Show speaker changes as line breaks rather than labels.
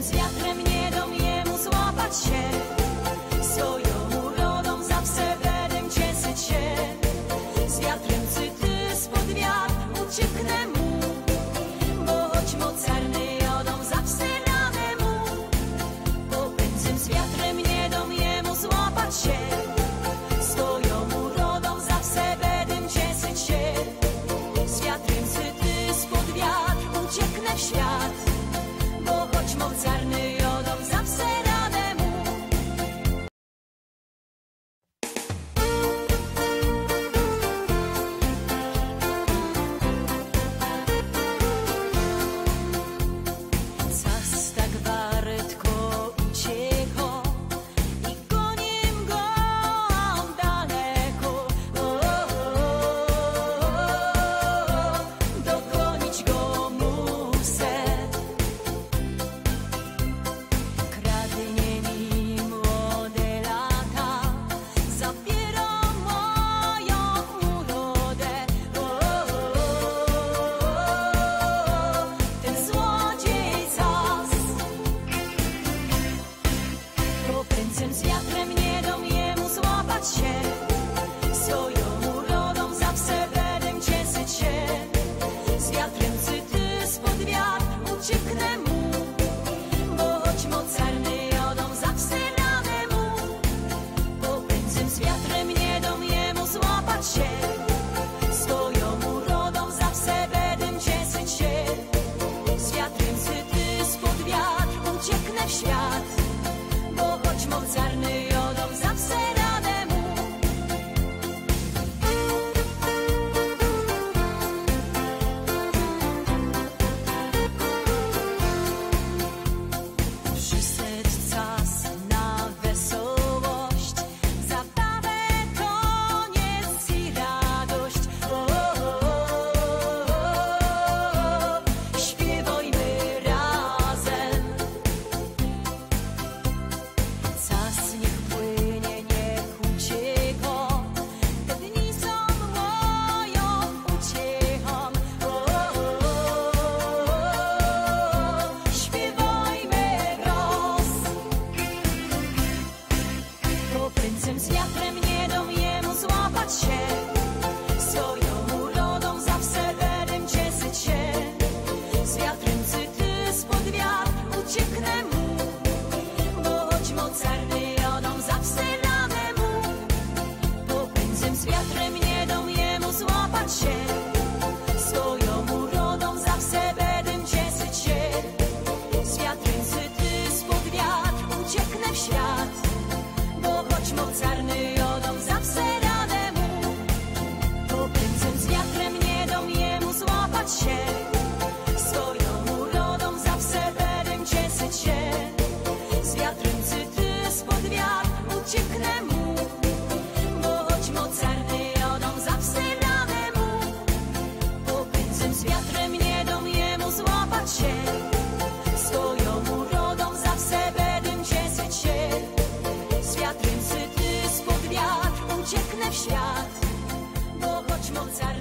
since razem z wiatrem nie dał jemu złapać się. Swoją urodą zawsze będę cieszyć się. Z wiatrem syty spod wiatr ucieknę w świat, bo choć mocarny jodą zawsze radę mu. Bo z wiatrem nie dał jemu złapać się. wiatrem syty spod wiatr ucieknę w świat, bo choć moca